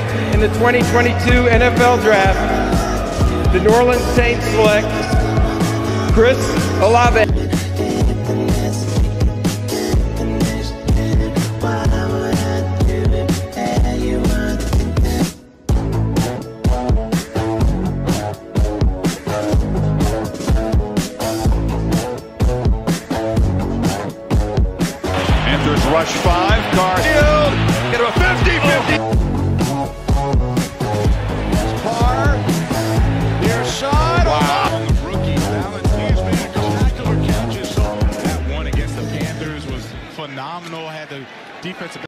pick in the 2022 NFL Draft, the New Orleans Saints select Chris Olave. Rush five. Garfield. Get him a 50 50. Phenomenal. Had the defensive